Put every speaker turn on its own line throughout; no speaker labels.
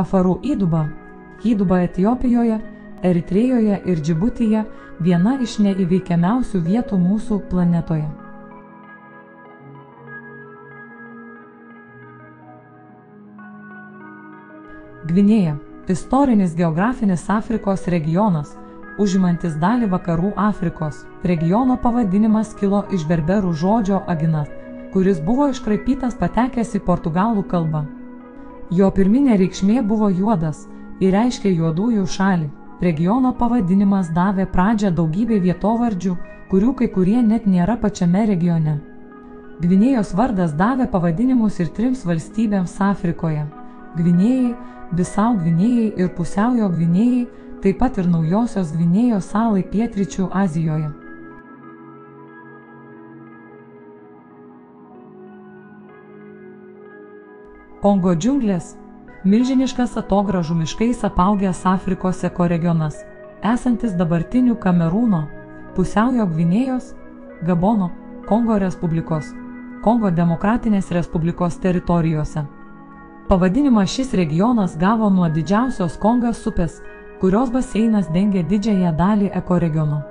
Afarų įduba, įduba Etijopijoje, Eritrėjoje ir Džibutyje viena iš neįveikiamiausių vietų mūsų planetoje. Gvinėja - istorinis geografinis Afrikos regionas, užimantis dalį vakarų Afrikos. Regiono pavadinimas kilo iš berberų žodžio aginas, kuris buvo iškraipytas patekęs į portugalų kalbą. Jo pirminė reikšmė buvo juodas ir reiškia juodųjų šalį. Regiono pavadinimas davė pradžią daugybė vietovardžių, kurių kai kurie net nėra pačiame regione. Gvinėjos vardas davė pavadinimus ir trims valstybėms Afrikoje - Gvinėjai, Bisau Gvinėjai ir Pusiaujo Gvinėjai, taip pat ir Naujosios Gvinėjos salai pietryčių Azijoje. Kongo džiunglės - milžiniškas atogražų miškais apaugęs Afrikos ekoregionas, esantis dabartinių Kamerūno, Pusiaujo Gvinėjos, Gabono, Kongo Respublikos, Kongo Demokratinės Respublikos teritorijose. Pavadinimą šis regionas gavo nuo didžiausios Kongas upės, kurios baseinas dengia didžiąją dalį ekoregiono.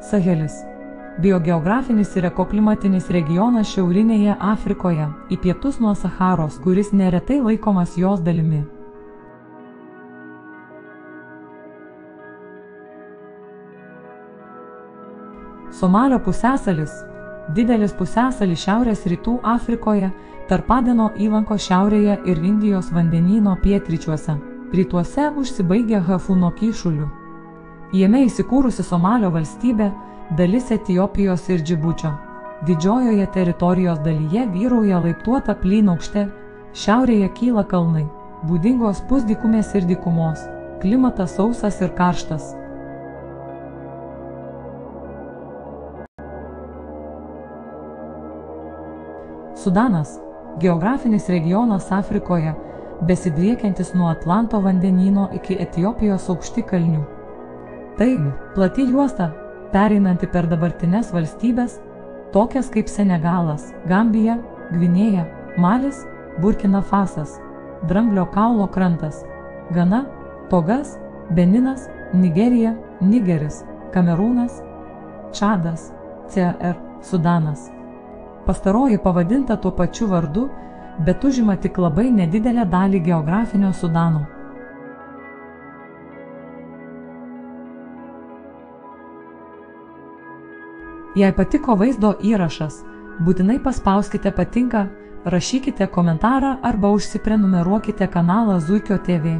Sahelis - biogeografinis ir ekoklimatinis regionas šiaurinėje Afrikoje, į pietus nuo Saharos, kuris neretai laikomas jos dalimi. Somalio pusėsalis - didelis pusėsalis šiaurės rytų Afrikoje, tarp Adeno įlanko šiaurėje ir Indijos vandenyno pietryčiuose. Rytuose užsibaigia Hafuno kyšuliu. Jame įsikūrusi Somalio valstybė, dalis Etijopijos ir Džibučio. Didžiojoje teritorijos dalyje vyrauja laiptuota plynaukštė, šiaurėje kyla kalnai, būdingos pusdykumės ir dykumos, klimatas sausas ir karštas. Sudanas - geografinis regionas Afrikoje, besidriekiantis nuo Atlanto vandenyno iki Etijopijos aukštikalnių. Tai plati juosta, pereinanti per dabartines valstybės, tokias kaip Senegalas, Gambija, Gvinėja, Malis, Burkina Fasas, Dramblio kaulo krantas, Gana, Togas, Beninas, Nigerija, Nigeris, Kamerūnas, Čadas, CR, Sudanas. Pastaroji pavadinta tuo pačiu vardu, bet užima tik labai nedidelę dalį geografinio Sudano. Jei patiko vaizdo įrašas, būtinai paspauskite patinka, rašykite komentarą arba užsiprenumeruokite kanalą Zuikio TV.